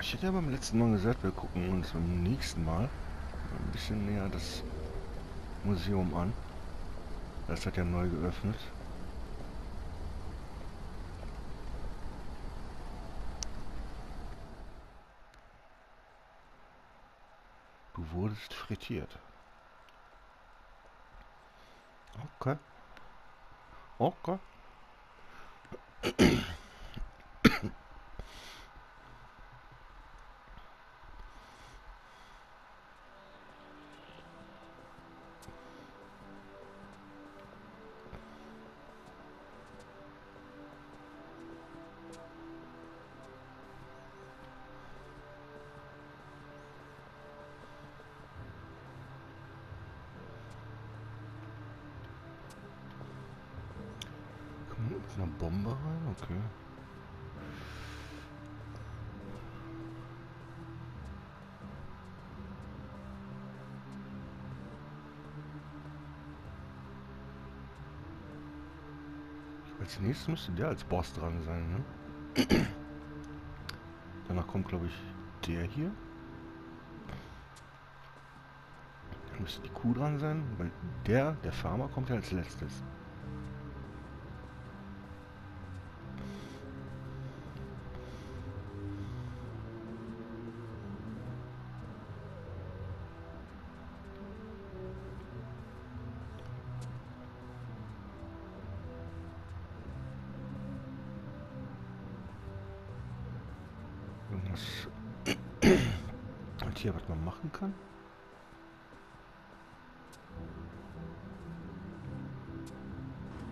Ich hätte ja beim letzten Mal gesagt, wir gucken uns beim nächsten Mal ein bisschen näher das Museum an. Das hat ja neu geöffnet. Du wurdest frittiert. Okay. Okay. Als nächstes müsste der als Boss dran sein, ne? Danach kommt, glaube ich, der hier. Dann müsste die Kuh dran sein, weil der, der Farmer, kommt ja als letztes. Machen kann?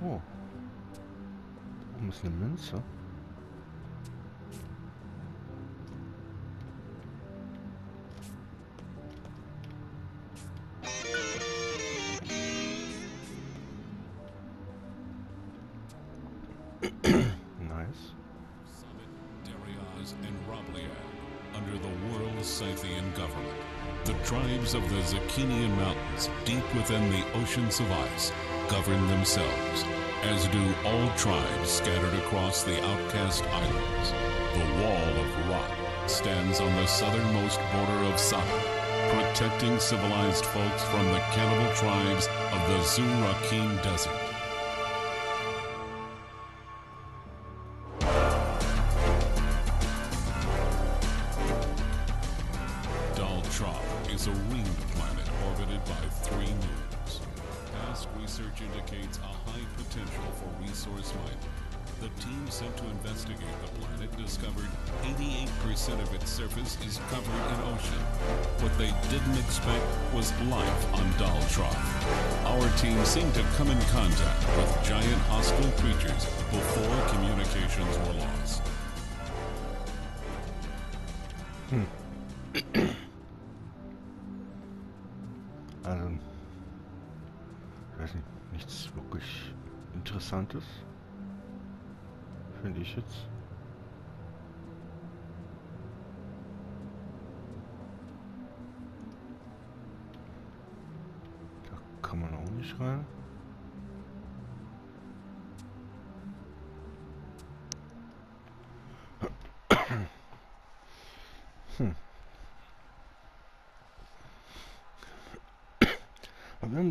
Oh. Oben ist eine Münze. Of ice, govern themselves, as do all tribes scattered across the outcast islands. The Wall of Rock stands on the southernmost border of Saba, protecting civilized folks from the cannibal tribes of the Zurakim Desert. Weiß nicht, nichts wirklich Interessantes. Finde ich jetzt. Da kann man auch nicht rein.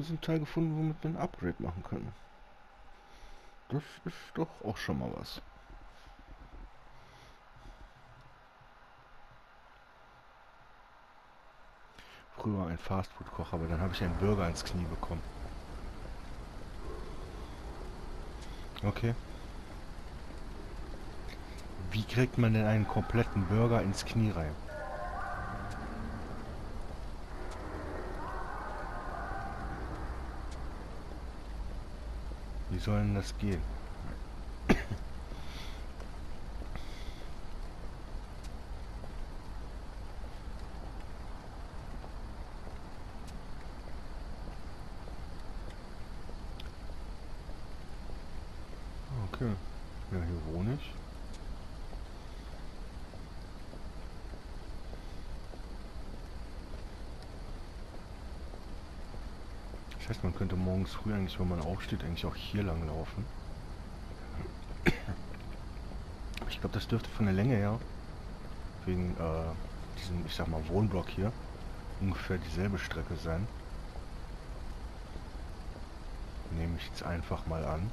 Einen Teil gefunden, womit wir ein Upgrade machen können. Das ist doch auch schon mal was. Früher ein Fastfood-Koch, aber dann habe ich einen Burger ins Knie bekommen. Okay. Wie kriegt man denn einen kompletten Burger ins Knie rein? Wie soll denn das gehen? Okay. Ja, hier wohne ich. Heißt, man könnte morgens früh eigentlich, wenn man aufsteht, eigentlich auch hier lang laufen. Ich glaube, das dürfte von der Länge her wegen äh, diesem, ich sag mal, Wohnblock hier ungefähr dieselbe Strecke sein. Nehme ich jetzt einfach mal an.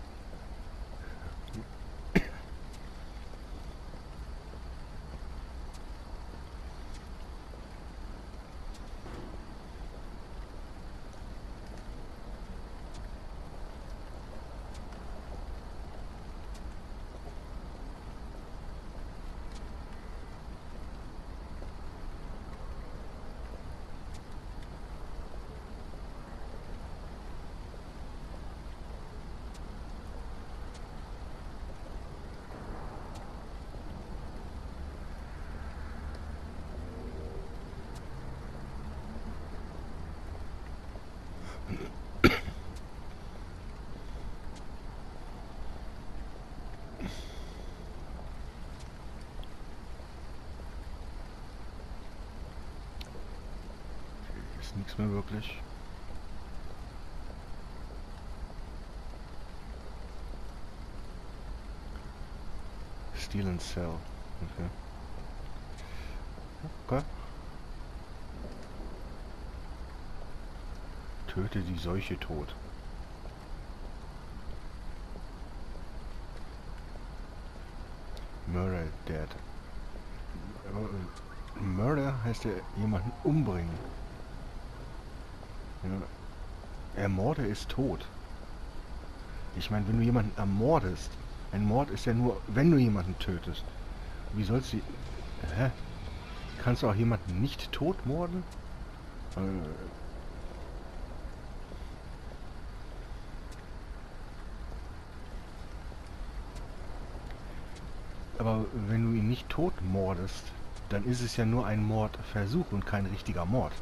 Nichts mehr wirklich. Steel and Cell. Okay. Okay. Töte die Seuche tot. Murder dead. Murder heißt ja jemanden umbringen. Ja. Ermorde ist tot. Ich meine, wenn du jemanden ermordest, ein Mord ist ja nur, wenn du jemanden tötest. Wie sollst du... Hä? Kannst du auch jemanden nicht tot morden? Äh, Aber wenn du ihn nicht tot mordest, dann ist es ja nur ein Mordversuch und kein richtiger Mord.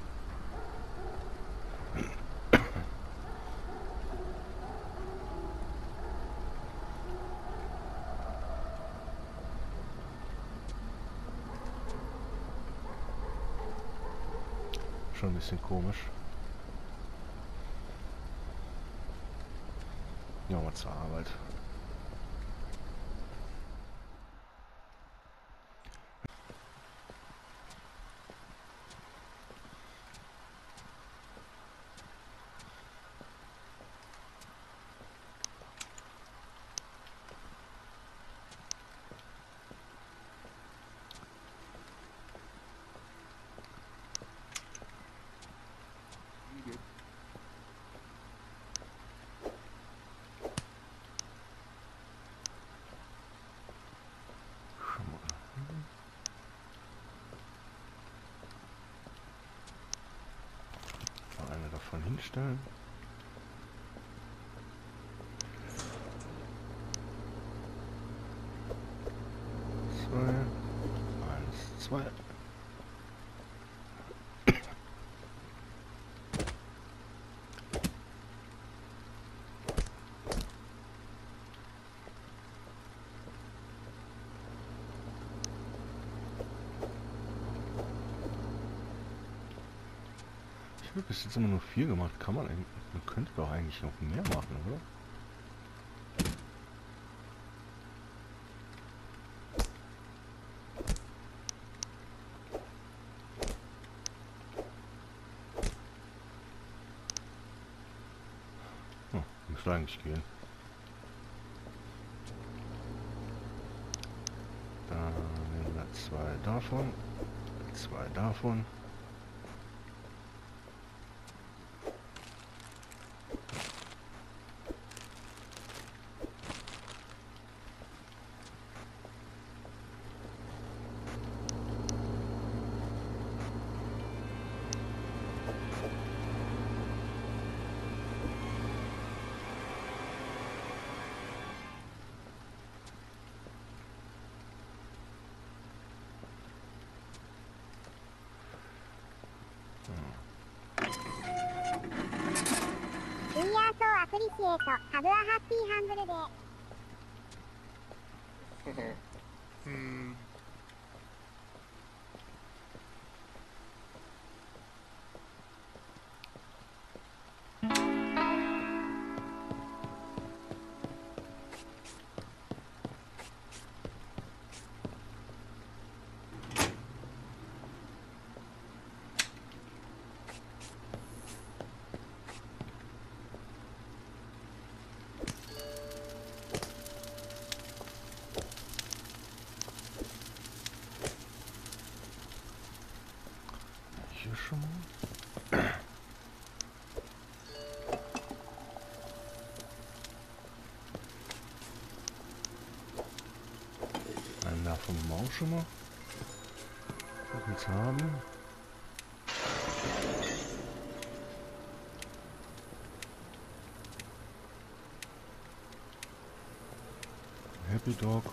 Schon ein bisschen komisch. Ja, mal zur Arbeit. Schon mal. Mal hinstellen. Zwei. Eins, zwei. Ich habe bis jetzt immer nur vier gemacht. Kann man eigentlich, man könnte doch eigentlich noch mehr machen, oder? Hm, müsste eigentlich gehen. Dann nehmen wir zwei davon, zwei davon. プリシエイト、ハブアハッピーハングルデー。auch schon mal. Wir jetzt haben. Happy Dog.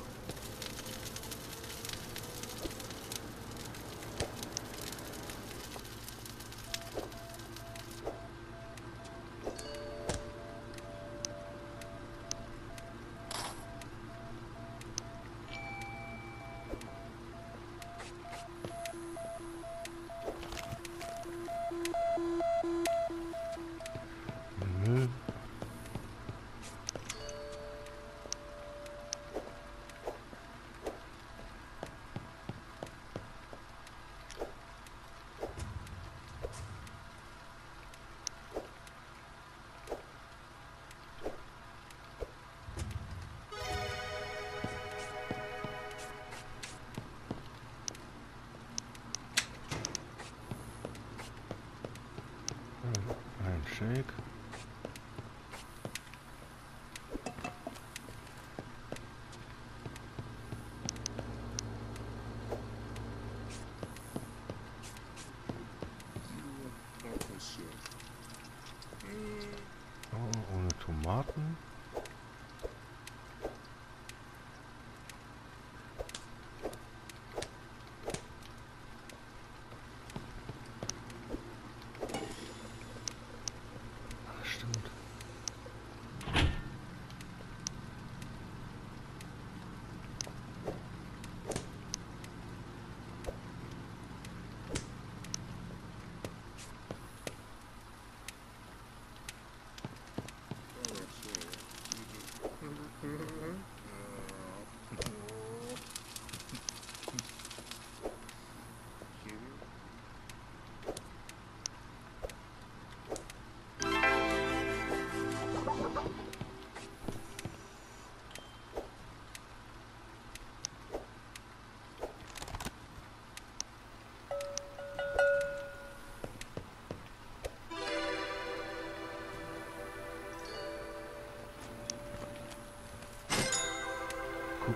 Tomaten.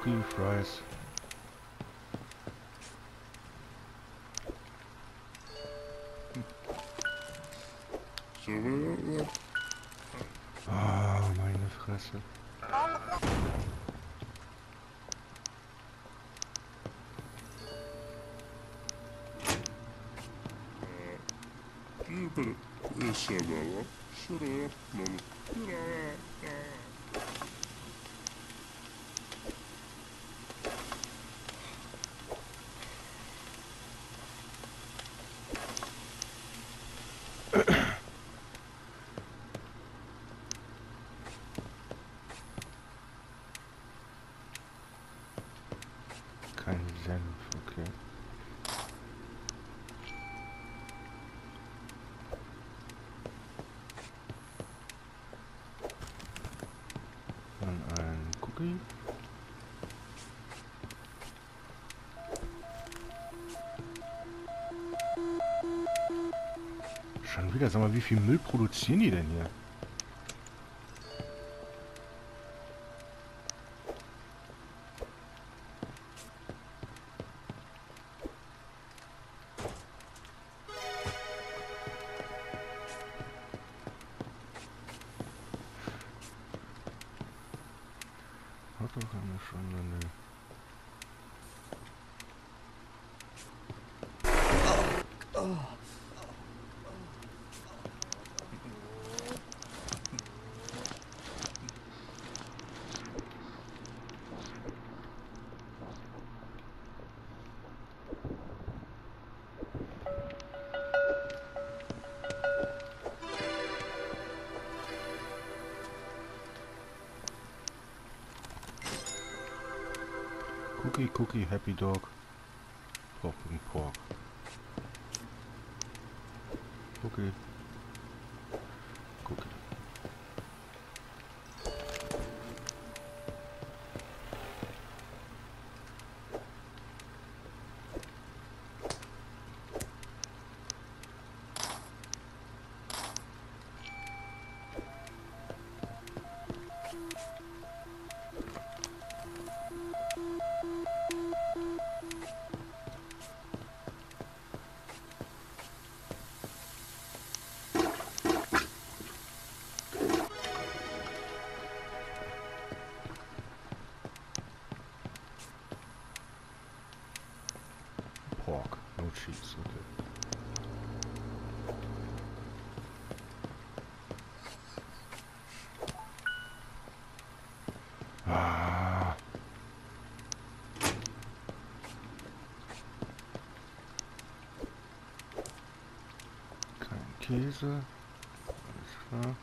You fries. Ah, oh, meine Fresse. Übel ist aber, schräg, man, Wieder, sag mal, wie viel Müll produzieren die denn hier? Cookie, cookie, happy dog. Käse. Alles klar.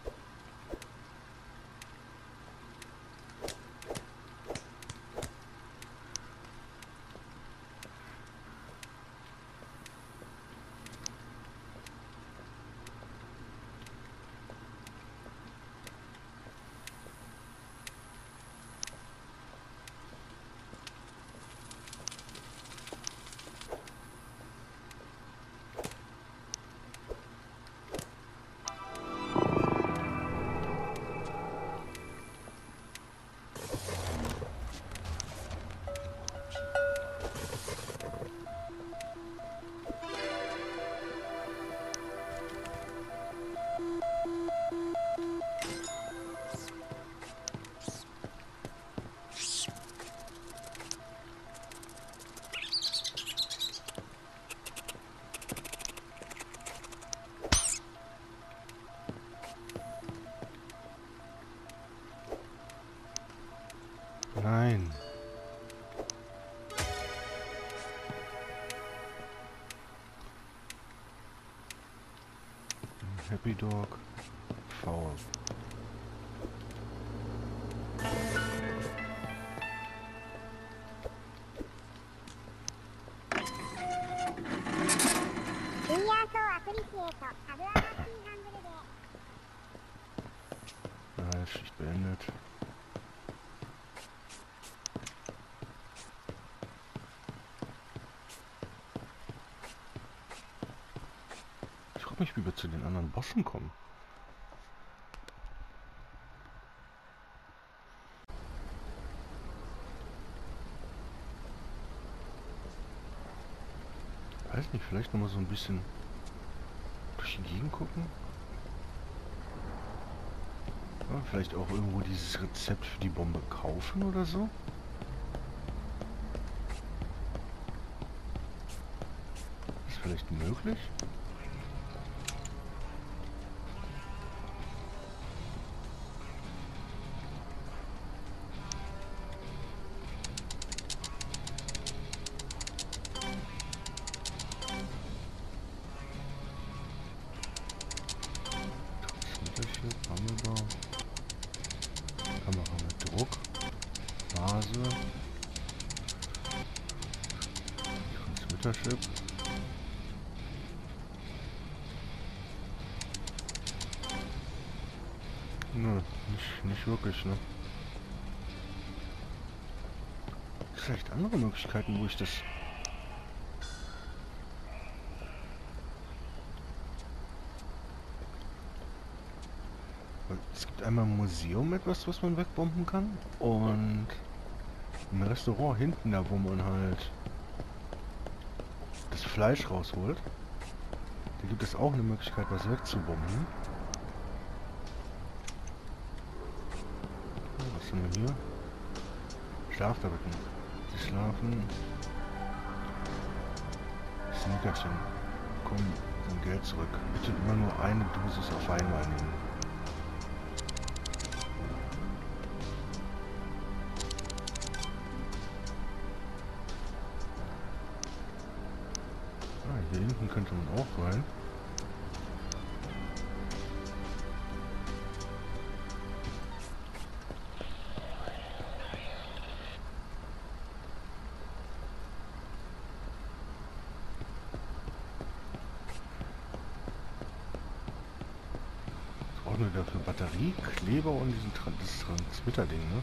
Happy frage mich, wie wir zu den anderen Bossen kommen. Weiß nicht, vielleicht noch mal so ein bisschen durch die Gegend gucken. Ja, vielleicht auch irgendwo dieses Rezept für die Bombe kaufen oder so. Ist vielleicht möglich? Möglichkeiten, wo ich das... Es gibt einmal im Museum etwas, was man wegbomben kann. Und im Restaurant hinten, da wo man halt das Fleisch rausholt. Da gibt es auch eine Möglichkeit, was wegzubomben. Was haben wir hier? Schlaftabletten. Schlafen. Snickerchen. Bekommen sein Geld zurück. Bitte immer nur eine Dosis auf einmal nehmen. Das Transmitter-Ding, ne?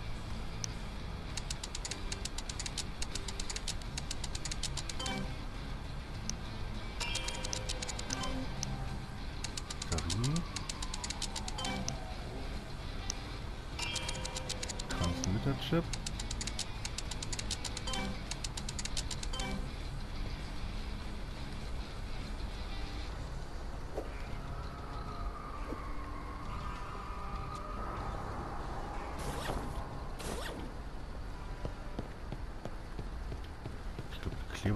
Transmitter-Chip.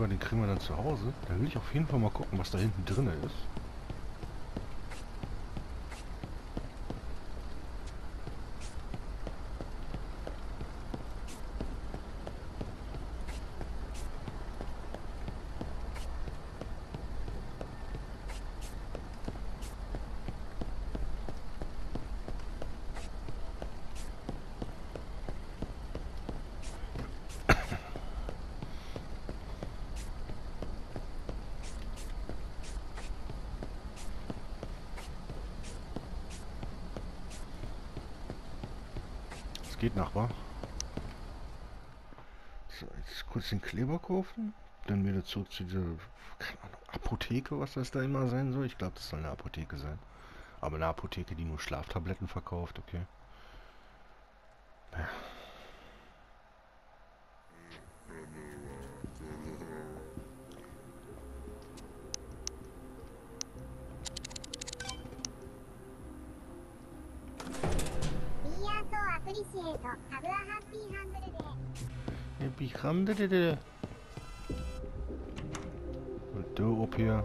Den kriegen wir dann zu Hause. Da will ich auf jeden Fall mal gucken, was da hinten drin ist. Geht nach, wa? So, jetzt kurz den Kleber kaufen. Dann wieder zurück zu dieser, keine Ahnung, Apotheke, was das da immer sein soll. Ich glaube, das soll eine Apotheke sein. Aber eine Apotheke, die nur Schlaftabletten verkauft, okay. Ja. Happy denn? Und du, ob hier.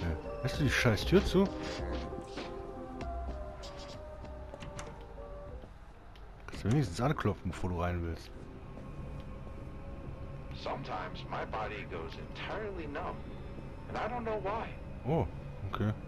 Ja. Hast du die scheiß Tür zu? Kannst du wenigstens anklopfen, bevor du rein willst. Sometimes my body goes entirely numb, and I don't know why. Oh, okay.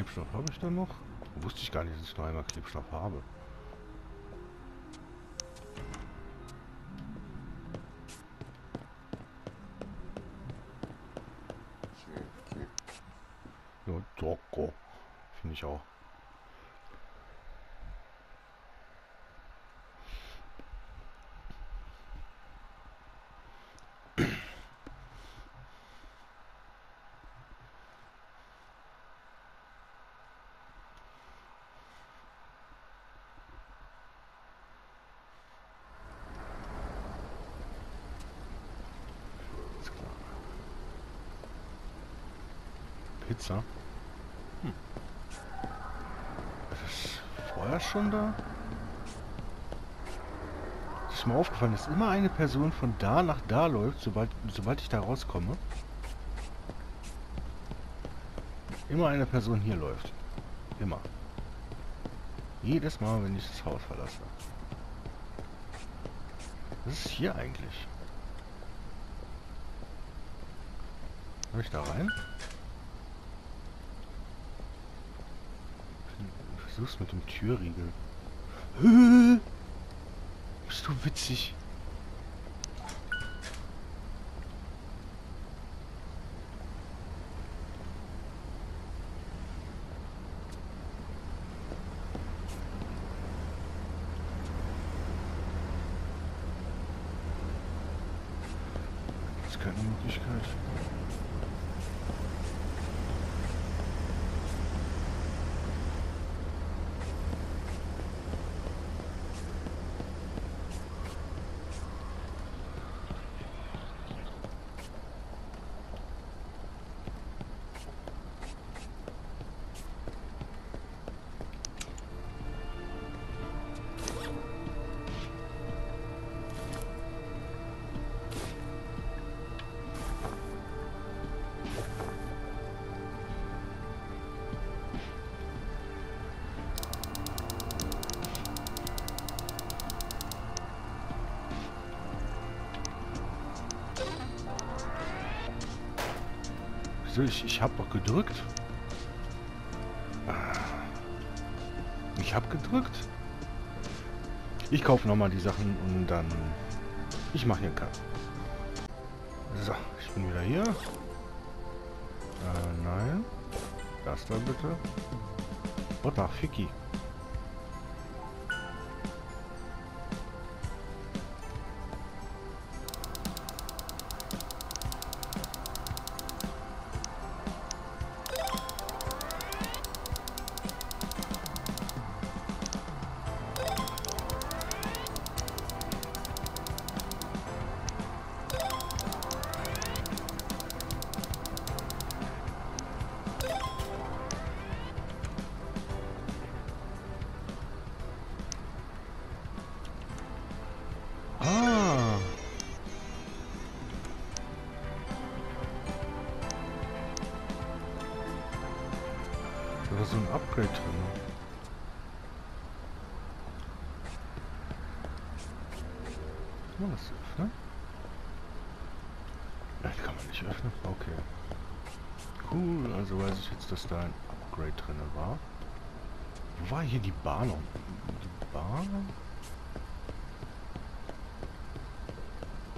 Klebstoff habe ich da noch? Wusste ich gar nicht, dass ich noch einmal Klebstoff habe. Ja, Doko. Finde ich auch. Ist klar. Pizza? Hm. Das ist vorher schon da? Das ist mir aufgefallen, dass immer eine Person von da nach da läuft, sobald, sobald ich da rauskomme. Immer eine Person hier läuft. Immer. Jedes Mal, wenn ich das Haus verlasse. Was ist hier eigentlich? Soll ich da rein? Versuch's mit dem Türriegel. Bist du witzig? Wieso? Ich, ich hab doch gedrückt. Ah. Ich hab gedrückt. Ich kaufe nochmal die Sachen und dann... Ich mache hier einen Cut. So, ich bin wieder hier. Äh, nein. Das da bitte. Und Ficky. Cool, also weiß ich jetzt, dass da ein Upgrade drin war. Wo war hier die Bahn? Die Bahn?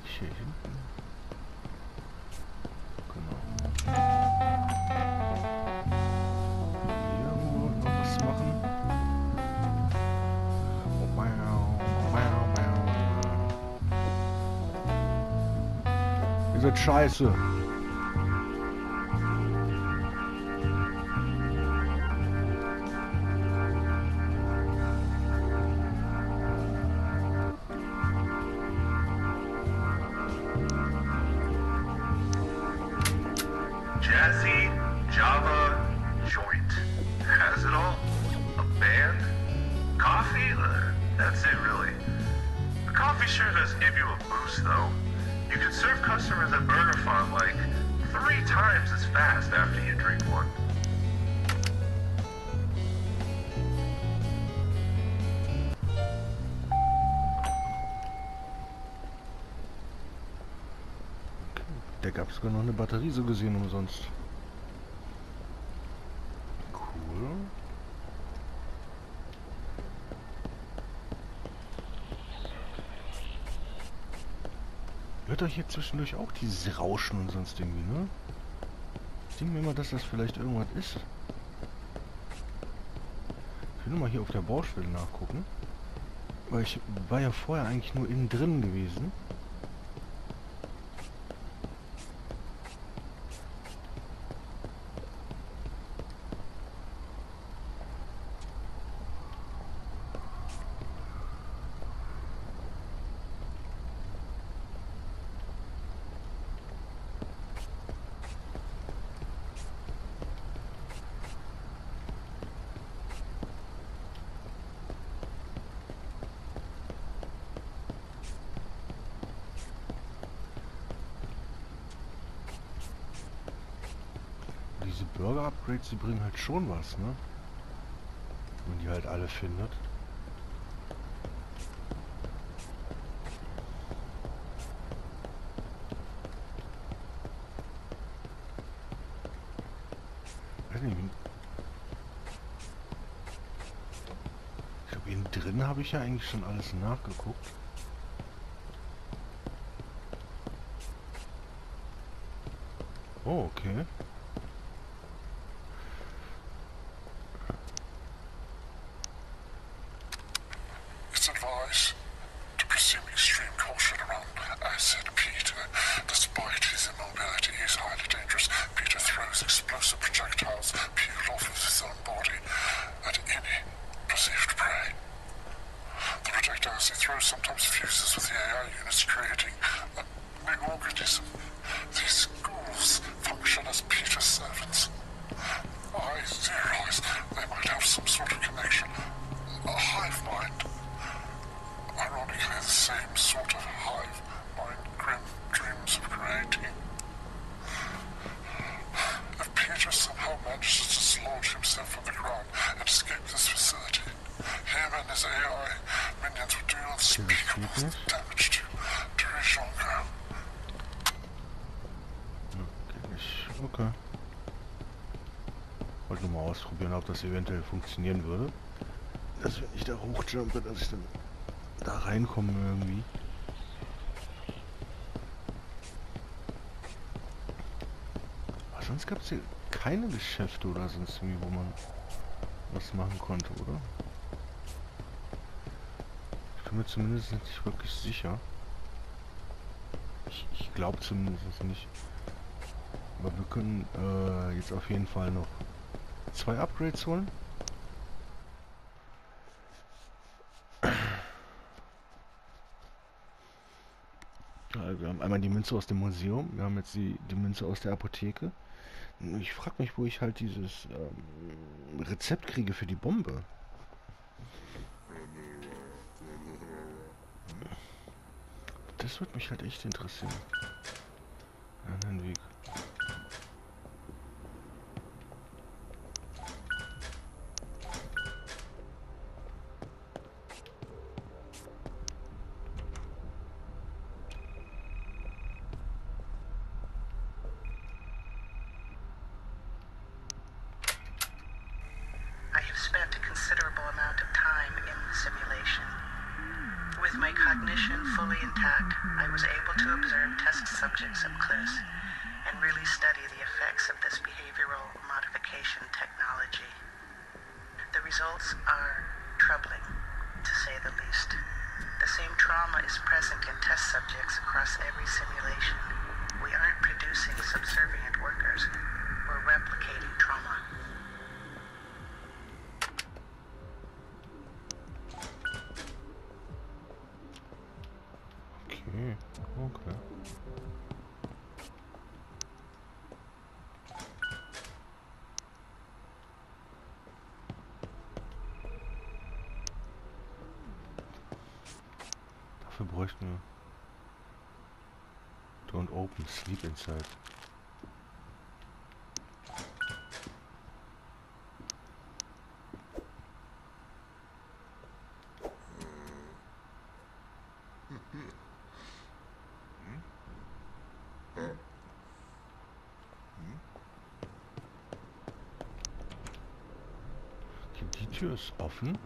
Hier hinten. Genau. Hier wir noch was machen. Ihr seid scheiße. Sogar noch eine Batterie so gesehen umsonst. Cool. Hört euch hier zwischendurch auch dieses Rauschen und sonst irgendwie, ne? Ich denke mir immer, dass das vielleicht irgendwas ist. Ich will mal hier auf der Baustelle nachgucken. Weil ich war ja vorher eigentlich nur innen drin gewesen. Burger-Upgrades, die bringen halt schon was, ne? Wenn man die halt alle findet. Ich glaube, innen drin habe ich ja eigentlich schon alles nachgeguckt. Oh, okay. Explosive projectiles peeled off of his own body at any perceived prey. The projectiles he throws sometimes fuses funktionieren würde. Dass wenn ich da hochjumpe, dass ich dann da reinkomme irgendwie. Was sonst gab es hier keine Geschäfte oder sonst irgendwie, wo man was machen konnte, oder? Ich bin mir zumindest nicht wirklich sicher. Ich, ich glaube zumindest nicht. Aber wir können äh, jetzt auf jeden Fall noch zwei Upgrades holen. Also wir haben einmal die Münze aus dem Museum, wir haben jetzt die, die Münze aus der Apotheke. Ich frage mich, wo ich halt dieses ähm, Rezept kriege für die Bombe. Das würde mich halt echt interessieren. Anderen Weg. Results are troubling, to say the least. The same trauma is present in test subjects across every simulation. We aren't producing subservient workers, we're replicating trauma. Tür ist offen.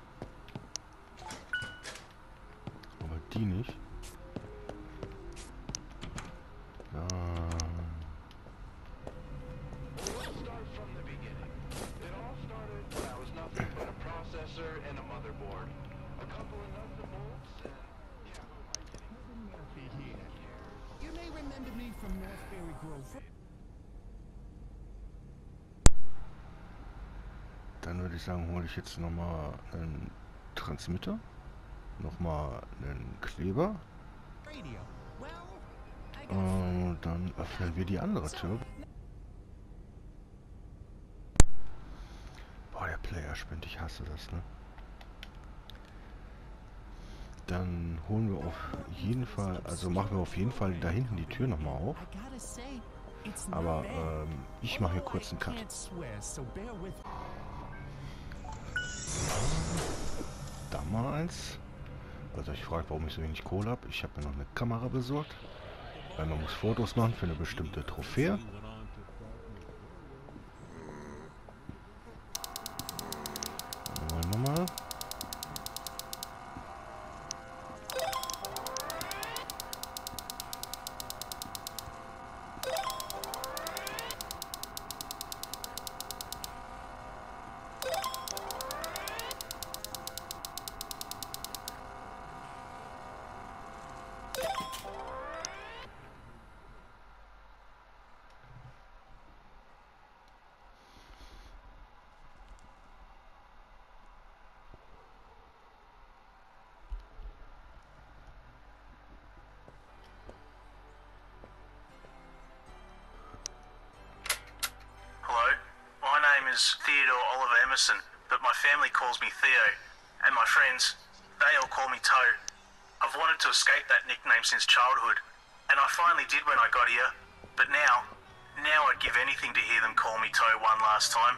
Aber die nicht. Ja. Dann würde ich sagen, hole ich jetzt nochmal einen Transmitter. Nochmal einen Kleber. Und dann öffnen wir die andere Tür. Boah, der Player spinnt, ich hasse das, ne? Dann holen wir auf jeden Fall, also machen wir auf jeden Fall da hinten die Tür nochmal auf. Aber ähm, ich mache hier kurz einen Cut. Can't swear, so bear with Da mal eins. Also ich frage, warum ich so wenig Kohle habe. Ich habe mir noch eine Kamera besorgt. Weil man muss Fotos machen für eine bestimmte Trophäe. Is Theodore Oliver Emerson, but my family calls me Theo, and my friends, they all call me Toe. I've wanted to escape that nickname since childhood, and I finally did when I got here. But now, now I'd give anything to hear them call me Toe one last time.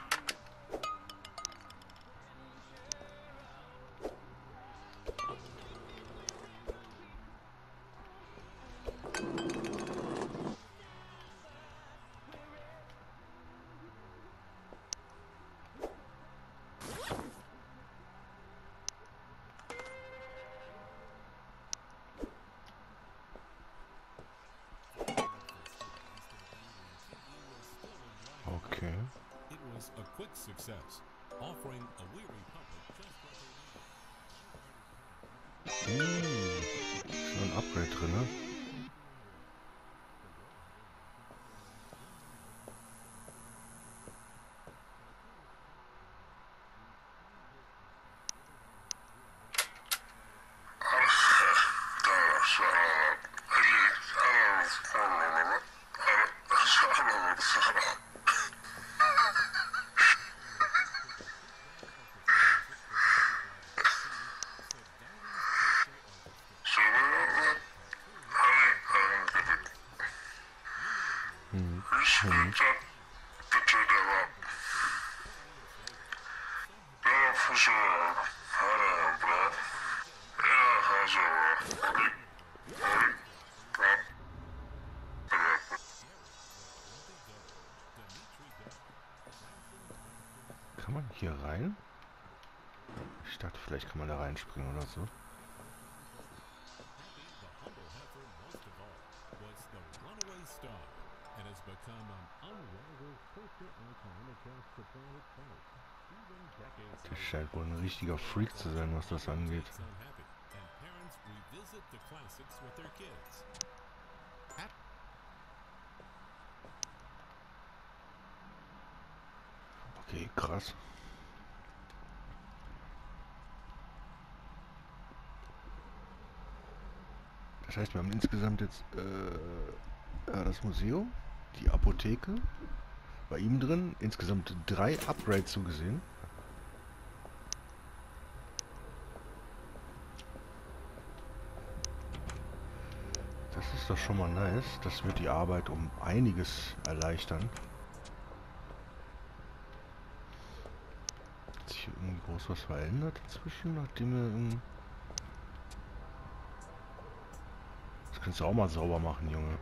Quick success, offering a weary public just what they need. Uh, schon ein Upgrade drin, ne? Man hier rein? Ich dachte, vielleicht kann man da reinspringen oder so. Das scheint wohl ein richtiger Freak zu sein, was das angeht. Okay, krass. Das heißt, wir haben insgesamt jetzt äh, ja, das Museum, die Apotheke, bei ihm drin, insgesamt drei Upgrades zugesehen. Das ist doch schon mal nice. Das wird die Arbeit um einiges erleichtern. Sich irgendwie groß was verändert inzwischen, nachdem wir... Ähm das kannst du auch mal sauber machen, Junge.